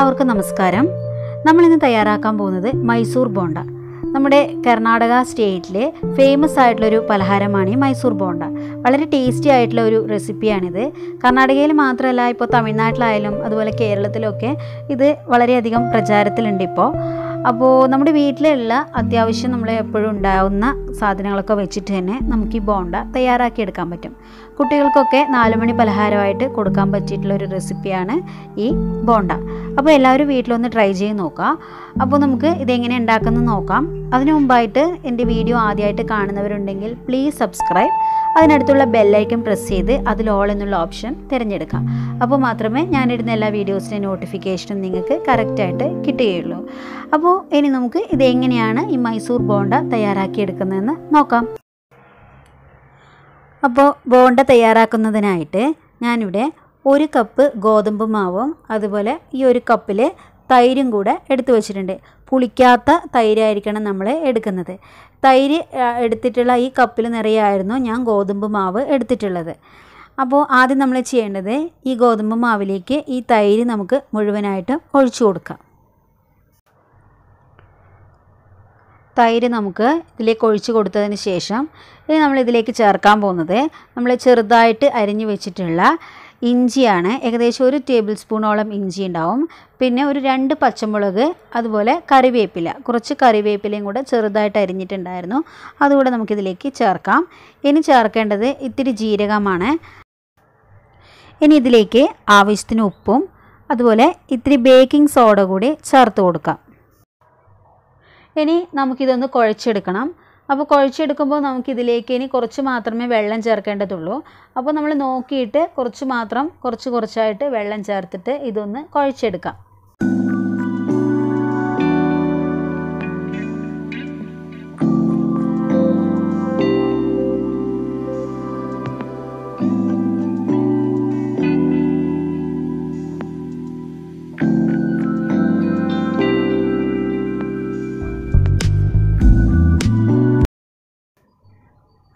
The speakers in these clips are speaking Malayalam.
എല്ലാവർക്കും നമസ്കാരം. നമ്മൾ ഇന്ന് തയ്യാറാക്കാൻ പോകുന്നത് മൈസൂർ ബോണ്ട. നമ്മുടെ കർണാടക സ്റ്റേറ്റിലെ ഫേമസ് ആയിട്ടുള്ളൊരു പലഹാരമാണ് ഈ മൈസൂർ ബോണ്ട. വളരെ ടേസ്റ്റി ആയിട്ടുള്ള ഒരു റെസിപ്പിയാണിത് കർണാടകയിൽ മാത്രമല്ല ഇപ്പോൾ തമിഴ്നാട്ടിലായാലും അതുപോലെ കേരളത്തിലൊക്കെ ഇത് വളരെയധികം പ്രചാരത്തിലുണ്ട് ഇപ്പോൾ. അപ്പോൾ നമ്മുടെ വീട്ടിലുള്ള അത്യാവശ്യം നമ്മൾ എപ്പോഴും ഉണ്ടാവുന്ന സാധനങ്ങളൊക്കെ വെച്ചിട്ട് തന്നെ നമുക്ക് ഈ ബോണ്ട തയ്യാറാക്കിയെടുക്കാൻ പറ്റും. കുട്ടികൾക്കൊക്കെ നാലുമണി പലഹാരമായിട്ട് കൊടുക്കാൻ പറ്റിയിട്ടുള്ള ഒരു റെസിപ്പിയാണ് ഈ ബോണ്ട. അപ്പോൾ എല്ലാവരും വീട്ടിലൊന്ന് ട്രൈ ചെയ്ത് നോക്കാം. അപ്പോൾ നമുക്ക് ഇതെങ്ങനെ ഉണ്ടാക്കുന്നത് നോക്കാം. അതിനു മുമ്പായിട്ട് എന്റെ വീഡിയോ ആദ്യമായിട്ട് കാണുന്നവരുണ്ടെങ്കിൽ പ്ലീസ് സബ്സ്ക്രൈബ് അതിനടുത്തുള്ള ബെല്ലൈക്കൺ പ്രസ് ചെയ്ത് അതിൽ ഓൾ എന്നുള്ള ഓപ്ഷൻ തിരഞ്ഞെടുക്കാം. അപ്പോൾ മാത്രമേ ഞാനിടുന്ന എല്ലാ വീഡിയോസിന്റെ നോട്ടിഫിക്കേഷനും നിങ്ങൾക്ക് കറക്റ്റായിട്ട് കിട്ടുകയുള്ളൂ. അപ്പോൾ ഇനി നമുക്ക് ഇതെങ്ങനെയാണ് ഈ മൈസൂർ ബോണ്ട തയ്യാറാക്കിയെടുക്കുന്നതെന്ന് നോക്കാം. അപ്പോൾ ബോണ്ട തയ്യാറാക്കുന്നതിനായിട്ട് ഞാനിവിടെ ഒരു കപ്പ് ഗോതമ്പ് മാവും അതുപോലെ ഈ ഒരു കപ്പിൽ തൈരും കൂടെ എടുത്തു വച്ചിട്ടുണ്ട്. പുളിക്കാത്ത തൈരായിരിക്കണം നമ്മൾ എടുക്കുന്നത്. തൈര് എടുത്തിട്ടുള്ള ഈ കപ്പിൽ നിറയായിരുന്നു ഞാൻ ഗോതമ്പ് മാവ് എടുത്തിട്ടുള്ളത്. അപ്പോൾ ആദ്യം നമ്മൾ ചെയ്യേണ്ടത് ഈ ഗോതമ്പ് മാവിലേക്ക് ഈ തൈര് നമുക്ക് മുഴുവനായിട്ട് ഒഴിച്ചു കൊടുക്കാം. തൈര് നമുക്ക് ഇതിലേക്ക് ഒഴിച്ചു കൊടുത്തതിന് ശേഷം ഇനി നമ്മൾ ഇതിലേക്ക് ചേർക്കാൻ പോകുന്നത് നമ്മൾ ചെറുതായിട്ട് അരിഞ്ഞു വെച്ചിട്ടുള്ള ഇഞ്ചിയാണ്. ഏകദേശം ഒരു ടേബിൾ സ്പൂണോളം ഇഞ്ചി ഉണ്ടാവും. പിന്നെ ഒരു രണ്ട് പച്ചമുളക് അതുപോലെ കറിവേപ്പില. കുറച്ച് കറിവേപ്പിലയും കൂടെ ചെറുതായിട്ട് അരിഞ്ഞിട്ടുണ്ടായിരുന്നു. അതുകൂടെ നമുക്കിതിലേക്ക് ചേർക്കാം. ഇനി ചേർക്കേണ്ടത് ഇത്തിരി ജീരകമാണ്. ഇനി ഇതിലേക്ക് ആവശ്യത്തിന് ഉപ്പും അതുപോലെ ഇത്തിരി ബേക്കിംഗ് സോഡ കൂടി ചേർത്ത് കൊടുക്കാം. ഇനി നമുക്കിതൊന്ന് കുഴച്ചെടുക്കണം. അപ്പോൾ കുഴച്ചെടുക്കുമ്പോൾ നമുക്കിതിലേക്ക് ഇനി കുറച്ച് മാത്രമേ വെള്ളം ചേർക്കേണ്ടതുള്ളൂ. അപ്പോൾ നമ്മൾ നോക്കിയിട്ട് കുറച്ച് മാത്രം കുറച്ച് കുറച്ചായിട്ട് വെള്ളം ചേർത്തിട്ട് ഇതൊന്ന് കുഴച്ചെടുക്കാം.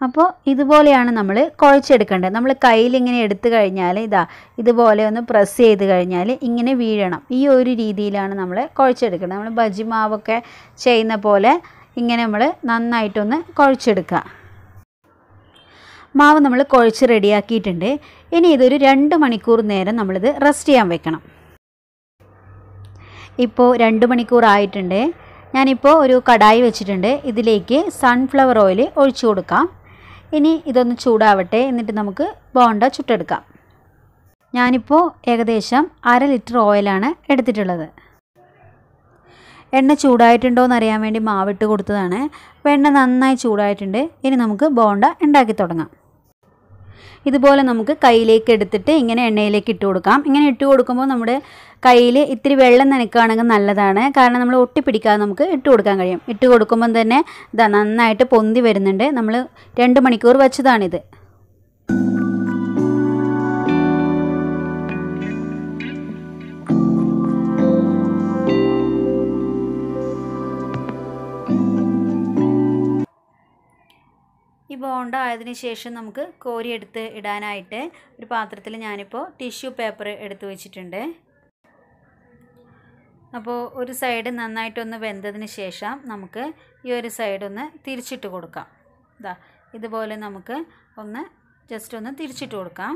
അപ്പോൾ ഇതുപോലെയാണ് നമ്മൾ കുഴച്ചെടുക്കേണ്ടത്. നമ്മൾ കയ്യിൽ ഇങ്ങനെ എടുത്തു കഴിഞ്ഞാൽ ഇതാ ഇതുപോലെ ഒന്ന് പ്രസ് ചെയ്ത് കഴിഞ്ഞാൽ ഇങ്ങനെ വീഴണം. ഈ ഒരു രീതിയിലാണ് നമ്മൾ കുഴച്ചെടുക്കേണ്ടത്. നമ്മൾ ബജി മാവൊക്കെ ചെയ്യുന്ന പോലെ ഇങ്ങനെ നമ്മൾ നന്നായിട്ടൊന്ന് കുഴച്ചെടുക്കുക. മാവ് നമ്മൾ കുഴച്ച് റെഡിയാക്കിയിട്ടുണ്ട്. ഇനി ഇതൊരു രണ്ട് മണിക്കൂർ നേരം നമ്മളിത് റെസ്റ്റ് ചെയ്യാൻ വെക്കണം. ഇപ്പോൾ രണ്ട് മണിക്കൂർ ആയിട്ടുണ്ട്. ഞാനിപ്പോൾ ഒരു കടായി വെച്ചിട്ടുണ്ട്. ഇതിലേക്ക് സൺഫ്ലവർ ഓയിൽ ഒഴിച്ചു കൊടുക്കാം. ഇനി ഇതൊന്ന് ചൂടാവട്ടെ. എന്നിട്ട് നമുക്ക് ബോണ്ട ചുട്ടെടുക്കാം. ഞാനിപ്പോൾ ഏകദേശം അര ലിറ്റർ ഓയിലാണ് എടുത്തിട്ടുള്ളത്. എണ്ണ ചൂടായിട്ടുണ്ടോ എന്ന് അറിയാൻ വേണ്ടി മാവിട്ട് കൊടുത്തതാണ്. അപ്പോൾ എണ്ണ നന്നായി ചൂടായിട്ടുണ്ട്. ഇനി നമുക്ക് ബോണ്ട ഉണ്ടാക്കി തുടങ്ങാം. ഇതുപോലെ നമുക്ക് കയ്യിലേക്ക് എടുത്തിട്ട് ഇങ്ങനെ എണ്ണയിലേക്ക് ഇട്ട് കൊടുക്കാം. ഇങ്ങനെ ഇട്ട് കൊടുക്കുമ്പോൾ നമ്മുടെ കയ്യിൽ ഇത്തിരി വെള്ളം നനക്കുകയാണെങ്കിൽ നല്ലതാണ്. കാരണം നമ്മൾ ഒട്ടിപ്പിടിക്കാതെ നമുക്ക് ഇട്ട് കൊടുക്കാൻ കഴിയും. ഇട്ട് കൊടുക്കുമ്പം തന്നെ ഇതാ നന്നായിട്ട് പൊന്തി വരുന്നുണ്ട്. നമ്മൾ രണ്ട് മണിക്കൂർ വെച്ചതാണിത്. ഈ ബോണ്ട ആയതിനു ശേഷം നമുക്ക് കോരിയെടുത്ത് ഇടാനായിട്ട് ഒരു പാത്രത്തിൽ ഞാനിപ്പോൾ ടിഷ്യൂ പേപ്പർ എടുത്ത് വെച്ചിട്ടുണ്ട്. അപ്പോൾ ഒരു സൈഡ് നന്നായിട്ടൊന്ന് വെന്തതിന് ശേഷം നമുക്ക് ഈ ഒരു സൈഡ് ഒന്ന് തിരിച്ചിട്ട് കൊടുക്കാം. ഇതാ ഇതുപോലെ നമുക്ക് ഒന്ന് ജസ്റ്റ് ഒന്ന് തിരിച്ചിട്ട് കൊടുക്കാം.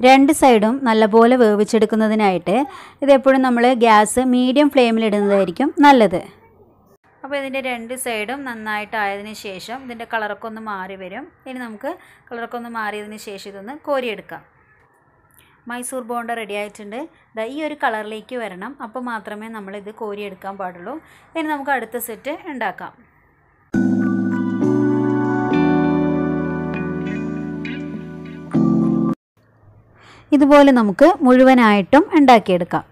രണ്ട് സൈഡും നല്ലപോലെ വേവിച്ചെടുക്കുന്നതിനായിട്ട് ഇതെപ്പോഴും നമ്മൾ ഗ്യാസ് മീഡിയം ഫ്ലെയിമിലിടുന്നതായിരിക്കും നല്ലത്. അപ്പോൾ ഇതിന്റെ രണ്ട് സൈഡും നന്നായിട്ട് ആയതിനു ശേഷം ഇതിന്റെ കളറൊക്കെ ഒന്ന് മാറി വരും. ഇനി നമുക്ക് കളറൊക്കെ ഒന്ന് മാറിയതിന് ശേഷം ഇതൊന്ന് കോരിയെടുക്കാം. മൈസൂർ ബോണ്ട റെഡി ആയിട്ടുണ്ട്. ദാ ഈ ഒരു കളറിലേക്ക് വരണം. അപ്പോൾ മാത്രമേ നമ്മളിത് കോരിയെടുക്കാൻ പാടുള്ളൂ. ഇനി നമുക്ക് അടുത്ത സെറ്റ് ഉണ്ടാക്കാം. ഇതുപോലെ നമുക്ക് മുഴുവനായിട്ടും ഉണ്ടാക്കിയെടുക്കാം.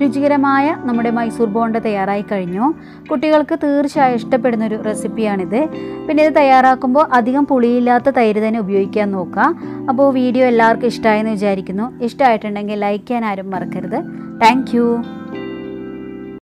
രുചികരമായ നമ്മുടെ മൈസൂർ ബോണ്ട തയ്യാറായി കഴിഞ്ഞു. കുട്ടികൾക്ക് തീർച്ചയായും ഇഷ്ടപ്പെടുന്ന ഒരു റെസിപ്പിയാണിത്. പിന്നെ ഇത് തയ്യാറാക്കുമ്പോൾ അധികം പുളിയില്ലാത്ത തൈര് തന്നെ ഉപയോഗിക്കാൻ നോക്കുക. അപ്പോൾ വീഡിയോ എല്ലാവർക്കും ഇഷ്ടമായെന്ന് വിചാരിക്കുന്നു. ഇഷ്ടമായിട്ടുണ്ടെങ്കിൽ ലൈക്ക് ചെയ്യാൻ ആരും മറക്കരുത്. താങ്ക്